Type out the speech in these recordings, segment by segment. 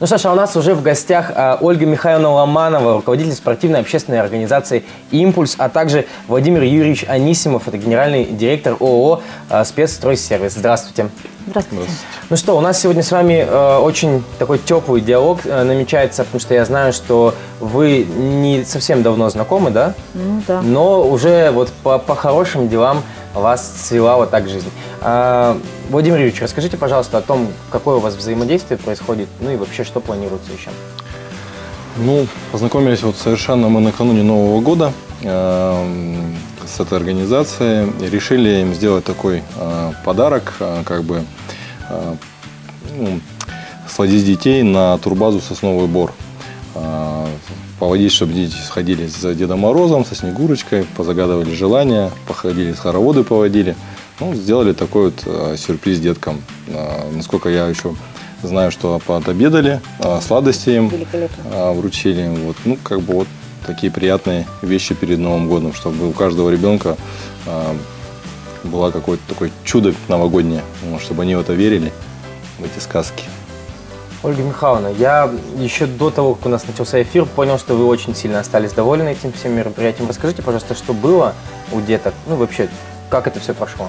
Ну что ж, а у нас уже в гостях а, Ольга Михайловна Ломанова, руководитель спортивной общественной организации «Импульс», а также Владимир Юрьевич Анисимов, это генеральный директор ООО а, «Спецстройсервис». Здравствуйте. Здравствуйте. Ну что, у нас сегодня с вами э, очень такой теплый диалог э, намечается, потому что я знаю, что вы не совсем давно знакомы, да? Ну да. Но уже вот по, по хорошим делам вас свела вот так жизнь. А, Владимир Юрьевич, расскажите, пожалуйста, о том, какое у вас взаимодействие происходит, ну и вообще, что планируется еще? Ну, познакомились вот совершенно мы накануне Нового года э, с этой организацией и решили им сделать такой э, подарок, э, как бы э, ну, сводить детей на турбазу «Сосновый бор». Э, поводить, чтобы дети сходили за Дедом Морозом, со Снегурочкой, позагадывали желания, походили, с хороводы поводили. Ну, сделали такой вот э, сюрприз деткам. Э, насколько я еще знаю, что поотобедали, э, сладости им вручили. им. Вот, ну, как бы вот такие приятные вещи перед Новым годом, чтобы у каждого ребенка было какое-то такое чудо новогоднее, чтобы они в это верили, в эти сказки. Ольга Михайловна, я еще до того, как у нас начался эфир, понял, что вы очень сильно остались довольны этим всем мероприятием. Расскажите, пожалуйста, что было у деток, ну вообще, как это все прошло?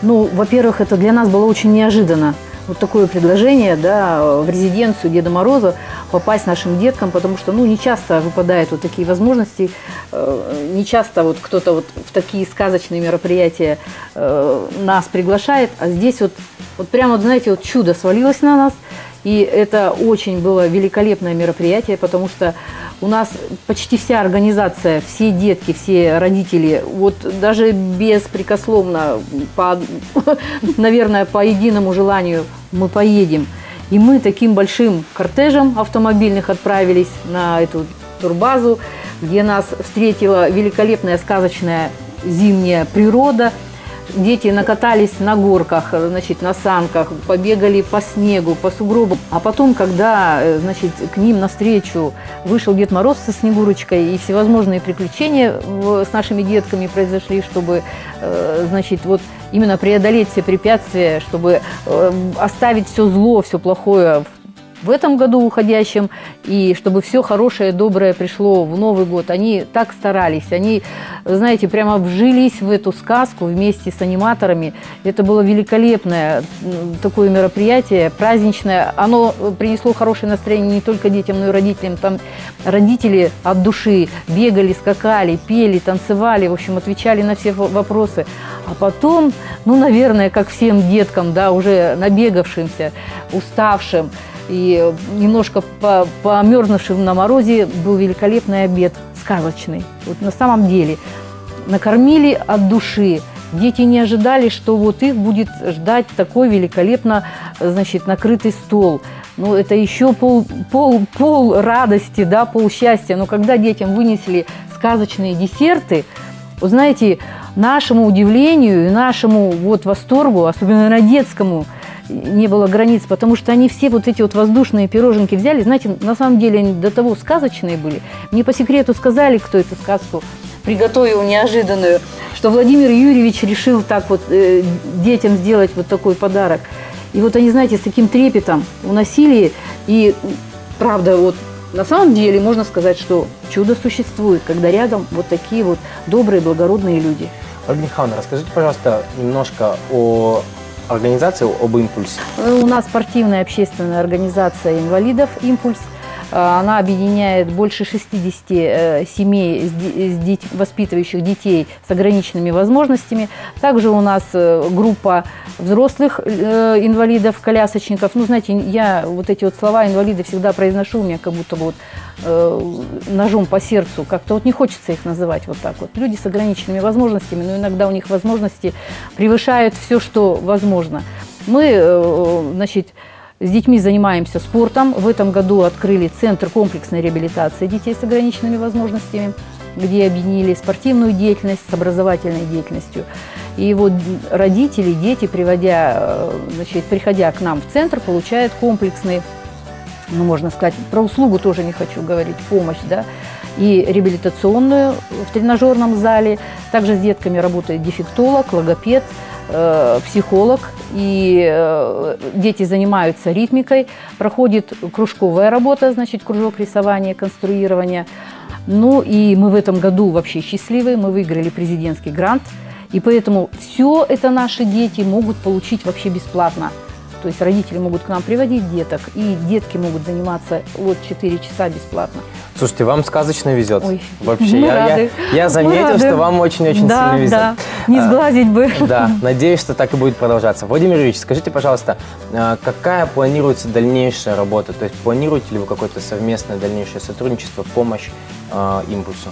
Ну, во-первых, это для нас было очень неожиданно. Вот такое предложение, да, в резиденцию Деда Мороза попасть нашим деткам, потому что, ну, не часто выпадают вот такие возможности, э, не часто вот кто-то вот в такие сказочные мероприятия э, нас приглашает, а здесь вот, вот прямо, вот, знаете, вот чудо свалилось на нас, и это очень было великолепное мероприятие, потому что у нас почти вся организация, все детки, все родители, вот даже беспрекословно, по, наверное, по единому желанию мы поедем. И мы таким большим кортежем автомобильных отправились на эту турбазу, где нас встретила великолепная сказочная зимняя природа – Дети накатались на горках, значит, на санках, побегали по снегу, по сугробу. А потом, когда, э, значит, к ним навстречу вышел Дед Мороз со Снегурочкой, и всевозможные приключения с нашими детками произошли, чтобы, э, значит, вот именно преодолеть все препятствия, чтобы э, оставить все зло, все плохое в этом году уходящем, и чтобы все хорошее, доброе пришло в Новый год. Они так старались, они, знаете, прямо вжились в эту сказку вместе с аниматорами. Это было великолепное такое мероприятие, праздничное. Оно принесло хорошее настроение не только детям, но и родителям. Там родители от души бегали, скакали, пели, танцевали, в общем, отвечали на все вопросы. А потом, ну, наверное, как всем деткам, да, уже набегавшимся, уставшим, и немножко по померзнувшим на морозе был великолепный обед, сказочный. Вот на самом деле накормили от души. Дети не ожидали, что вот их будет ждать такой великолепно, значит, накрытый стол. Ну, это еще пол, пол, пол радости, да, пол счастья. Но когда детям вынесли сказочные десерты, вы знаете, нашему удивлению и нашему вот восторгу, особенно на детскому, не было границ, потому что они все вот эти вот воздушные пироженки взяли. Знаете, на самом деле они до того сказочные были. Мне по секрету сказали, кто эту сказку приготовил неожиданную, что Владимир Юрьевич решил так вот э, детям сделать вот такой подарок. И вот они, знаете, с таким трепетом уносили. И правда, вот на самом деле можно сказать, что чудо существует, когда рядом вот такие вот добрые, благородные люди. Ольга Михайловна, расскажите, пожалуйста, немножко о организации об «Импульсе»? У нас спортивная общественная организация инвалидов «Импульс». А, она объединяет больше 60 э, семей, воспитывающих детей с ограниченными возможностями. Также у нас э, группа взрослых э, инвалидов, колясочников. Ну, знаете, я вот эти вот слова инвалиды всегда произношу, у меня как будто бы вот ножом по сердцу. Как-то вот не хочется их называть вот так вот. Люди с ограниченными возможностями, но иногда у них возможности превышают все, что возможно. Мы, значит, с детьми занимаемся спортом. В этом году открыли Центр комплексной реабилитации детей с ограниченными возможностями, где объединили спортивную деятельность с образовательной деятельностью. И вот родители, дети, приводя, э, значит, приходя к нам в центр, получают комплексный, ну, можно сказать, про услугу тоже не хочу говорить, помощь, да, и реабилитационную в тренажерном зале. Также с детками работает дефектолог, логопед, э, психолог, и э, дети занимаются ритмикой, проходит кружковая работа, значит, кружок рисования, конструирования. Ну и мы в этом году вообще счастливы, мы выиграли президентский грант, и поэтому все это наши дети могут получить вообще бесплатно. То есть родители могут к нам приводить деток, и детки могут заниматься вот 4 часа бесплатно. Слушайте, вам сказочно везет. Ой, Вообще, мы я, я- рады. я Мы заметил, рады. что вам очень-очень да, сильно везет. Да, не А, сглазить бы. Да, надеюсь, что так и будет продолжаться. Владимир Юрьевич, скажите, пожалуйста, а, какая планируется дальнейшая работа? То есть планируете ли вы какое-то совместное дальнейшее сотрудничество, помощь а, импульсу?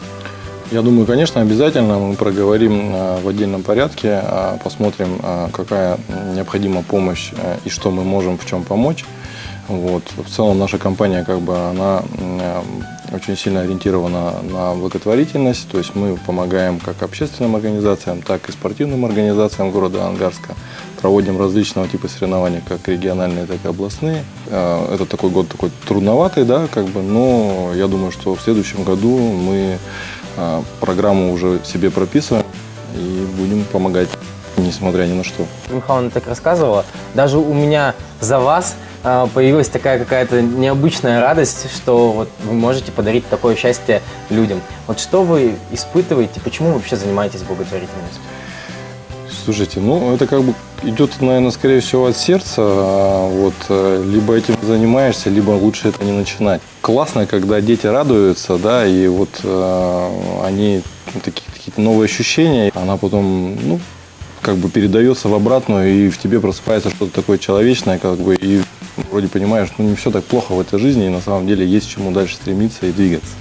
Я думаю, конечно, обязательно мы проговорим э, в отдельном порядке, э, посмотрим, э, какая необходима помощь и что мы можем в чем помочь. Вот. В целом наша компания как бы она очень сильно ориентирована на благотворительность, то есть мы помогаем как общественным организациям, так и спортивным организациям города Ангарска. Проводим различного типа соревнования, как региональные, так и областные. Это такой год такой трудноватый, да, как бы, но я думаю, что в следующем году мы программу уже себе прописываем и будем помогать, несмотря ни на что. Михайловна так рассказывала, даже у меня за вас а, появилась такая какая-то необычная радость, что вот вы можете подарить такое счастье людям. Вот что вы испытываете, почему вы вообще занимаетесь благотворительностью? Слушайте, ну это как бы идет, наверное, скорее всего от сердца. а Вот э, либо этим занимаешься, либо лучше это не начинать. Классно, когда дети радуются, да, и вот э, они такие какие-то новые ощущения, она потом, ну, как бы передается в обратную, и в тебе просыпается что-то такое человечное, как бы, и вроде понимаешь, ну не все так плохо в этой жизни, и на самом деле есть чему дальше стремиться и двигаться.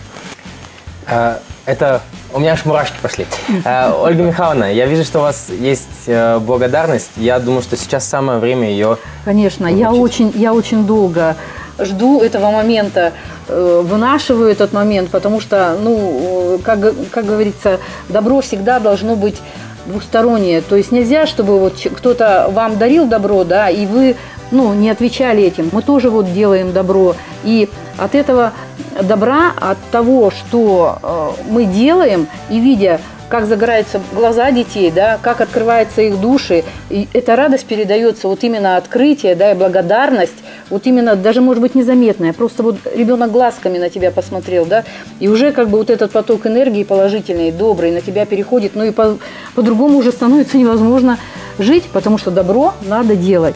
А, Это у меня аж мурашки пошли. А, Ольга Михайловна, я вижу, что у вас есть э, благодарность. Я думаю, что сейчас самое время ее Конечно, я Получить. очень, я очень долго жду этого момента, э, вынашиваю этот момент, потому что, ну, э, как, как говорится, добро всегда должно быть двухстороннее. То есть нельзя, чтобы вот кто-то вам дарил добро, да, и вы, ну, не отвечали этим. Мы тоже вот делаем добро. И от этого добра, от того, что э, мы делаем, и видя, как загораются глаза детей, да, как открываются их души, и эта радость передается, вот именно открытие, да, и благодарность, вот именно даже, может быть, незаметная, просто вот ребенок глазками на тебя посмотрел, да, и уже как бы вот этот поток энергии положительный, добрый на тебя переходит, ну и по- по-другому уже становится невозможно жить, потому что добро надо делать.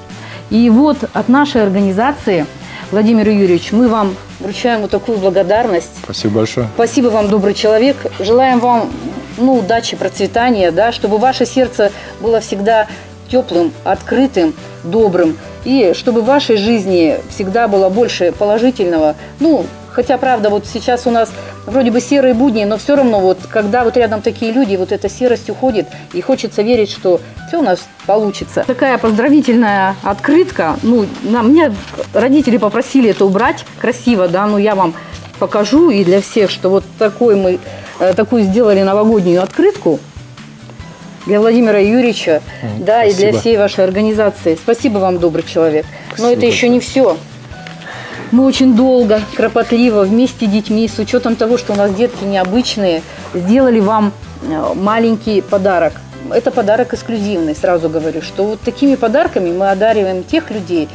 И вот от нашей организации, Владимир Юрьевич, мы вам вручаем вот такую благодарность. Спасибо большое. Спасибо вам, добрый человек. Желаем вам ну, удачи, процветания, да, чтобы ваше сердце было всегда теплым, открытым, добрым. И чтобы в вашей жизни всегда было больше положительного. Ну, хотя, правда, вот сейчас у нас вроде бы серые будни, но все равно вот, когда вот рядом такие люди, вот эта серость уходит, и хочется верить, что все у нас получится. Такая поздравительная открытка. Ну, на, меня родители попросили это убрать красиво, да, ну я вам покажу и для всех, что вот такой мы, э, такую сделали новогоднюю открытку для Владимира Юрьевича, да, и для спасибо. всей вашей организации. Спасибо вам, добрый человек. Но Спасибо это еще не все. Мы очень долго, кропотливо, вместе с детьми, с учетом того, что у нас детки необычные, сделали вам э, маленький подарок. Это подарок эксклюзивный, сразу говорю, что вот такими подарками мы одариваем тех людей,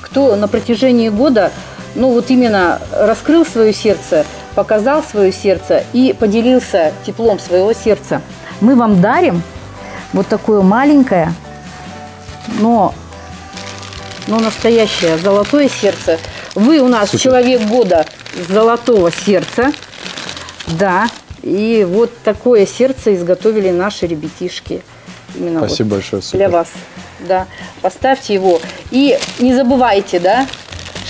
кто на протяжении года, ну вот именно раскрыл свое сердце, показал свое сердце и поделился теплом своего сердца. Мы вам дарим вот такое маленькое, но, но настоящее золотое сердце. Вы у нас человек года золотого сердца, да, и вот такое сердце изготовили наши ребятишки. Именно вот Спасибо большое. Супер. для вас. Да, поставьте его. И не забывайте, да,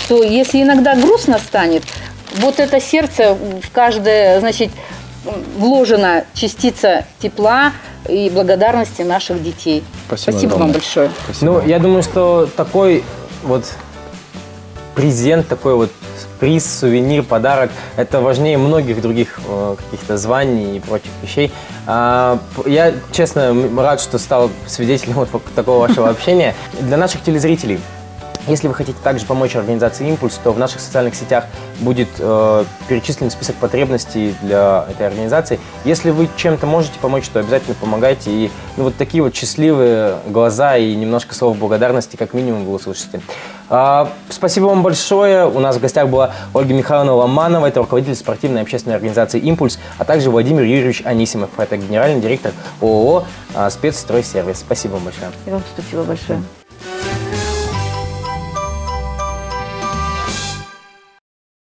что если иногда грустно станет, вот это сердце в каждое, значит, вложена частица тепла и благодарности наших детей. Спасибо вам огромное. большое. Спасибо. Ну, я думаю, что такой вот презент, такой вот приз, сувенир, подарок, это важнее многих других э, каких-то званий и прочих вещей. А, я, честно, рад, что стал свидетелем вот такого вашего общения. Для наших телезрителей, Если вы хотите также помочь организации «Импульс», то в наших социальных сетях будет э, перечислен список потребностей для этой организации. Если вы чем-то можете помочь, то обязательно помогайте. И ну, вот такие вот счастливые глаза и немножко слов благодарности, как минимум, вы услышите. А, спасибо вам большое. У нас в гостях была Ольга Михайловна Ломанова, это руководитель спортивной общественной организации «Импульс», а также Владимир Юрьевич Анисимов, это генеральный директор ООО а, «Спецстройсервис». Спасибо вам большое. И вам спасибо большое.